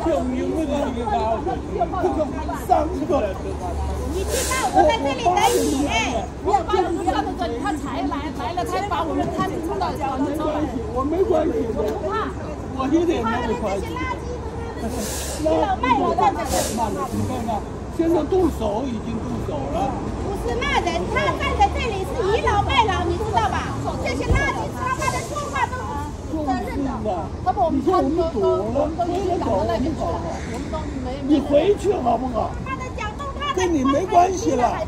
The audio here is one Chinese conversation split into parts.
我就因为这个高，这个三个。你知道我在这里等你哎，我把你看到这里，他才来来了，才把我们摊子冲到广州来。我没关系，我不怕，我一点怕了都没关系。这些垃圾都是老卖了在这里。慢了，你看看，现在动手已经动手了。不是骂人，他站在这里是倚老卖老，你知道吧？这些垃圾他妈的说话都是负责任的。你说我们都躲都了，都已经赶到那边去了，我们都没你回去好不好？跟你没关系了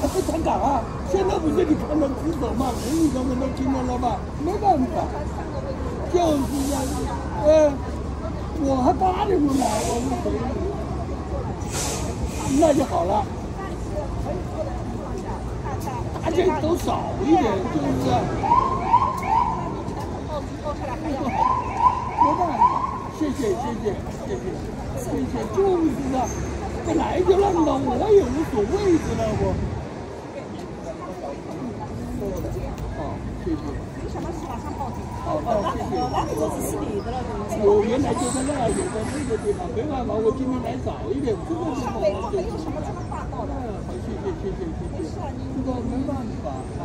他不敢讲啊！现在不是你看到举手吗？人你他们都听到了吧？没办法，就是这样。呃，我还打你们来，我们回去，那就好了。都少一点，是。没办法，谢谢谢谢谢谢谢谢，就是啊，本来就让的，我也无所谓，知道不？好，谢谢。没想到是马上报警。好好，谢谢。那个是你的了，我原来就在那，有在那个地方，没办法，我今天来早一点，这个地方我就。没有什么这么霸道的。 그거 멤버니까